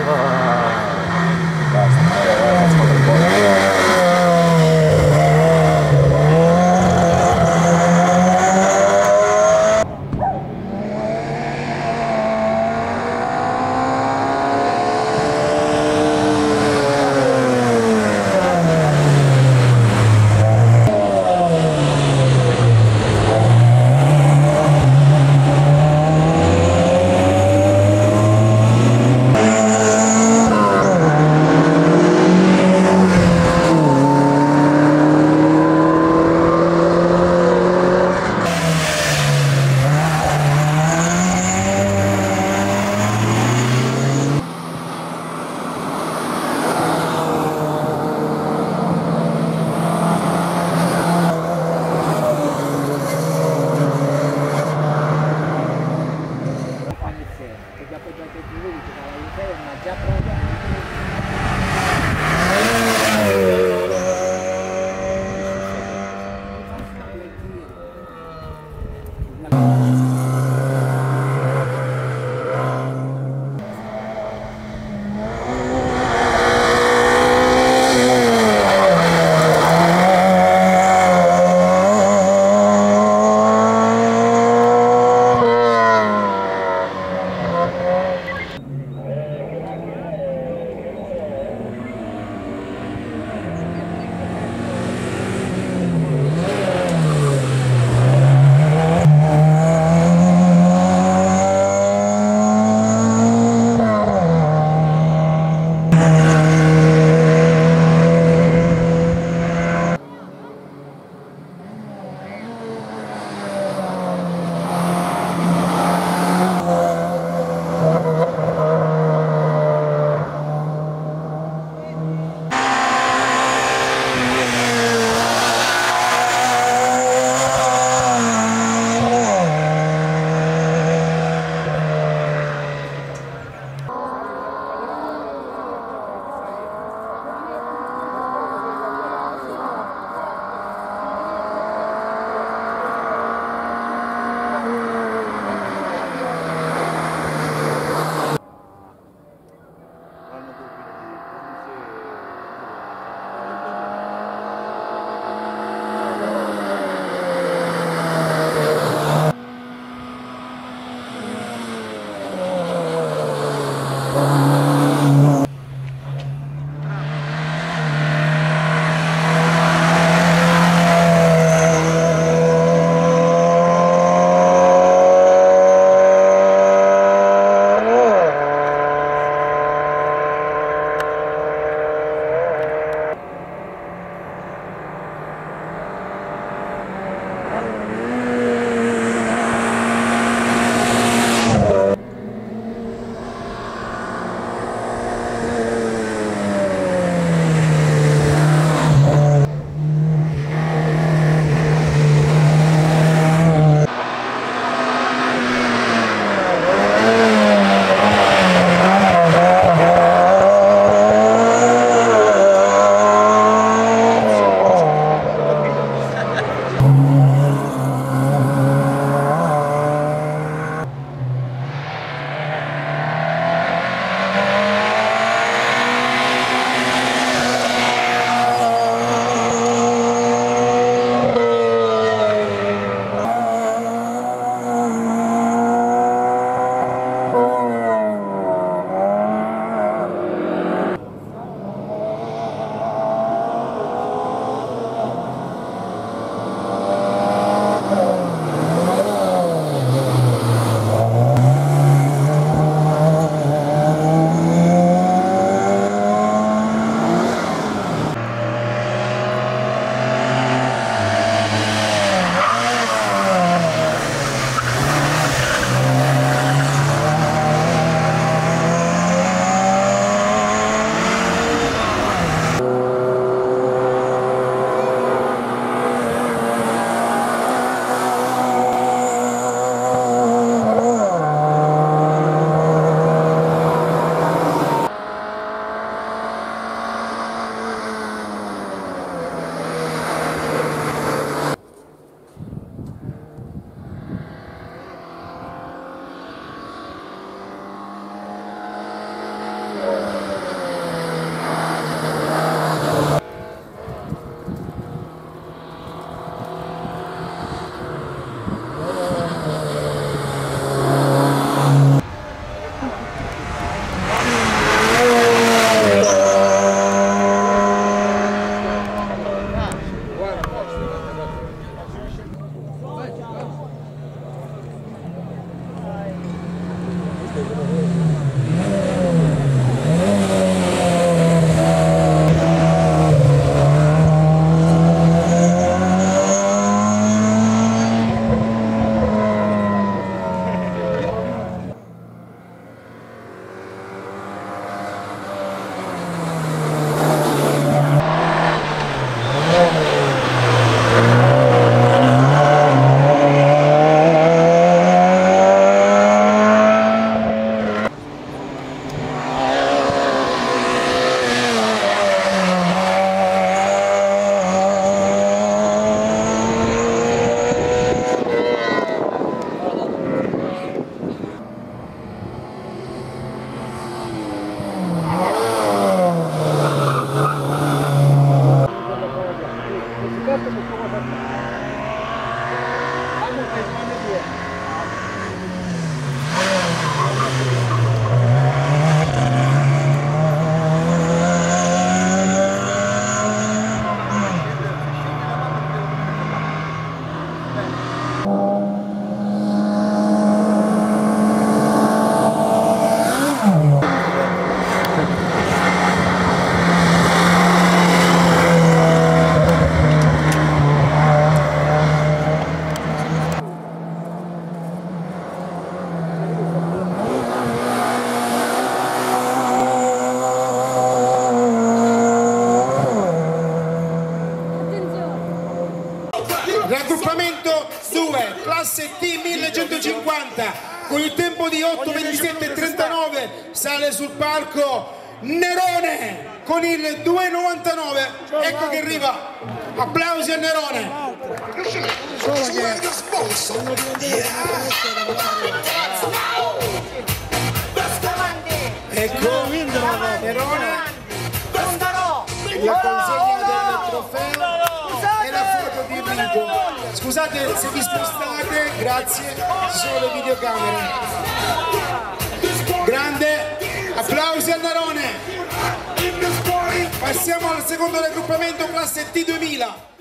Uh. fun. 28, 27 e 39 sale sul palco Nerone con il 2,99 ecco che arriva. Applausi a Nerone. Solo che ecco Nerone. La consegna del trofeo Enrico scusate se vi spostate grazie ci sono le videocamere. Grande applausi a Nerone passiamo al secondo raggruppamento classe T2000